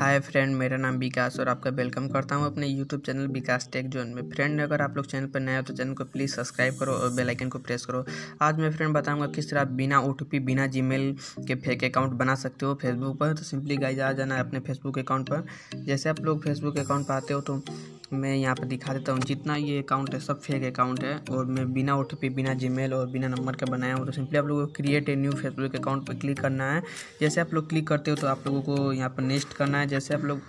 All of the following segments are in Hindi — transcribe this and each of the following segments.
हाय फ्रेंड मेरा नाम विकास और आपका वेलकम करता हूँ अपने YouTube channel Vikas tech zone में। फ्रेंड अगर आप लोग चैनल पर नए हो तो चैनल को प्लीज़ सब्सक्राइब करो और बेल आइकन को प्रेस करो। आज मैं फ्रेंड बताऊँगा किस तरह आप बिना ओटीपी बिना जी के फेक अकाउंट बना सकते हो फेसबुक पर। तो सिंपली गाइज़ आ जाना है अपने फेसबुक अकाउंट पर। जैसे आप लोग फेसबुक अकाउंट पर आते हो तो मैं यहाँ पर दिखा देता हूँ। जितना ये अकाउंट है सब फेक अकाउंट है और मैं बिना ओटीपी बिना जीमेल और बिना नंबर का बनाया हूँ। तो सिंपली आप लोगों को create a new Facebook account पर क्लिक करना है। जैसे आप लोग क्लिक करते हो तो आप लोगों को यहाँ पर नेक्स्ट करना है। जैसे आप लोग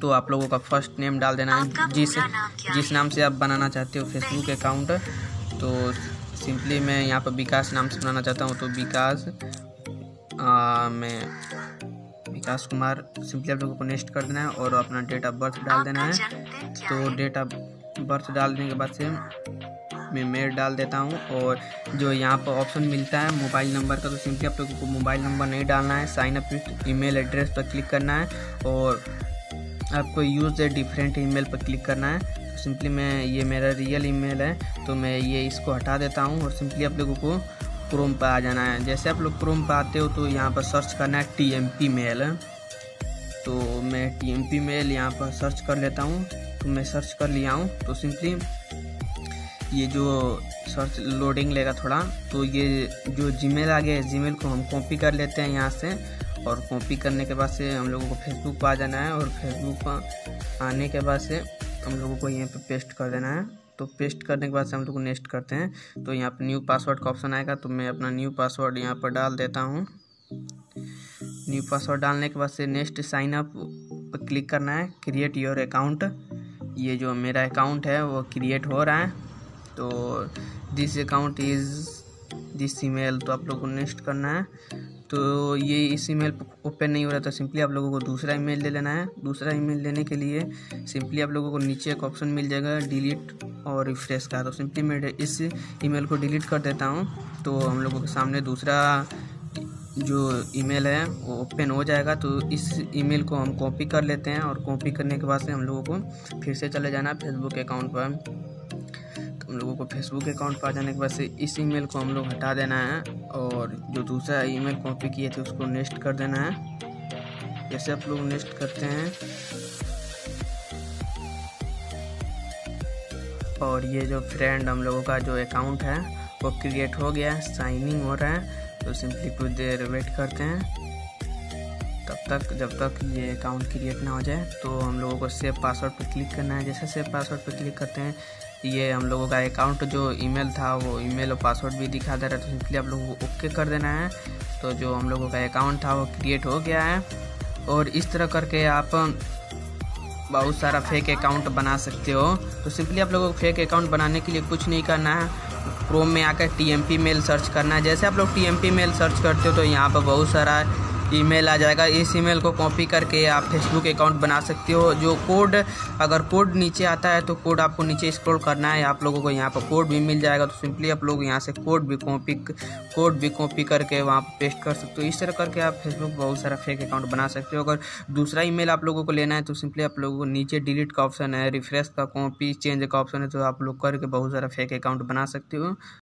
तो आप लोगों का फ़र्स्ट नेम डाल देना है। जिस जिस नाम से आप बनाना चाहते हो फेसबुक अकाउंट तो सिंपली मैं यहाँ पर विकास नाम से बनाना चाहता हूँ। तो विकास मैं विकास कुमार सिंपली आप लोगों को नेक्स्ट कर देना है और अपना डेट ऑफ़ बर्थ डाल देना है। तो डेट ऑफ़ बर्थ डालने के बाद से मैं मेल डाल देता हूँ और जो यहाँ पर ऑप्शन मिलता है मोबाइल नंबर का तो सिंपली आप लोगों को मोबाइल नंबर नहीं डालना है। Sign up with email address पर क्लिक करना है और आपको यूज़ ए डिफरेंट ईमेल पर क्लिक करना है। तो सिंपली मैं ये मेरा रियल ईमेल है तो मैं ये इसको हटा देता हूँ और सिंपली आप लोगों को क्रोम पर आ जाना है। जैसे आप लोग क्रोम पर आते हो तो यहाँ पर सर्च करना है टी एम पी मेल तो मैं टी एम पी मेल यहाँ पर सर्च कर लेता हूँ। तो मैं सर्च कर लिया हूँ। तो सिंपली ये जो सर्च लोडिंग लेगा थोड़ा तो ये जो जीमेल आ गया है जीमेल को हम कॉपी कर लेते हैं यहाँ से। और कॉपी करने के बाद से हम लोगों को फेसबुक पर आ जाना है। और फेसबुक पर आने के बाद से हम लोगों को यहाँ पे पेस्ट कर देना है। तो पेस्ट करने के बाद से हम लोग नेक्स्ट करते हैं। तो यहाँ पर न्यू पासवर्ड का ऑप्शन आएगा तो मैं अपना न्यू पासवर्ड यहाँ पर डाल देता हूँ। न्यू पासवर्ड डालने के बाद से नेक्स्ट साइन अप पर क्लिक करना है क्रिएट योर अकाउंट ये जो मेरा अकाउंट है, वो क्रिएट हो रहा है। तो this account is this email तो आप लोग को नेक्स्ट करना है। तो ये इस ईमेल ओपन नहीं हो रहा था सिंपली आप लोगों को दूसरा ईमेल ले लेना है। दूसरा ईमेल लेने के लिए सिंपली आप लोगों को नीचे एक ऑप्शन मिल जाएगा डिलीट और रिफ्रेश का। तो सिंपली मैं इस ईमेल को डिलीट कर देता हूँ। तो हम लोगों के सामने दूसरा जो ईमेल है, वो ओपन हो जाएगा। तो इस ईमेल को हम कॉपी कर लेते हैं और कॉपी करने के बाद से हम लोगों को फिर से चले जाना फेसबुक अकाउंट पर। हम लोगों को फेसबुक अकाउंट पर आ जाने के बाद से इस ईमेल को हम लोग हटा देना है और जो दूसरा ईमेल कॉपी किए थे उसको नेक्स्ट कर देना है। जैसे आप लोग नेक्स्ट करते हैं। और ये जो फ्रेंड हम लोगों का जो अकाउंट है, वो क्रिएट हो गया साइनिंग हो रहा है तो सिंपली कुछ देर वेट करते हैं। तब तक, जब तक ये अकाउंट क्रिएट ना हो जाए तो हम लोगों को सेव पासवर्ड पर क्लिक करना है। जैसे सेव पासवर्ड पर क्लिक करते हैं, ये हम लोगों का अकाउंट जो ईमेल था, वो ईमेल और पासवर्ड भी दिखा दे रहा है तो सिंपली आप लोगों को ओके कर देना है। तो जो हम लोगों का अकाउंट था, वो क्रिएट हो गया है। और इस तरह करके आप बहुत सारा फेक अकाउंट बना सकते हो। तो सिंपली आप लोगों को फेक अकाउंट बनाने के लिए कुछ नहीं करना है। क्रोम में आकर T M P mail search करना है। जैसे आप लोग T M P mail search करते हो तो यहाँ पर बहुत सारा ईमेल आ जाएगा। इस ईमेल को कॉपी करके आप फेसबुक अकाउंट बना सकते हो। जो कोड, अगर कोड नीचे आता है तो कोड आपको नीचे स्क्रॉल करना है। आप लोगों को यहाँ पर कोड भी मिल जाएगा। तो सिंपली आप लोग यहाँ से कोड भी कॉपी, कोड भी कॉपी करके वहाँ पर पेस्ट कर सकते हो। इस तरह करके आप फेसबुक बहुत सारा फेक अकाउंट बना सकते हो। अगर दूसरा ई आप लोगों को लेना है तो सिंपली आप लोगों को नीचे डिलीट का ऑप्शन है, रिफ्रेश का कॉपी, चेंज का ऑप्शन है तो आप लोग करके बहुत सारा फेक अकाउंट बना सकते हो।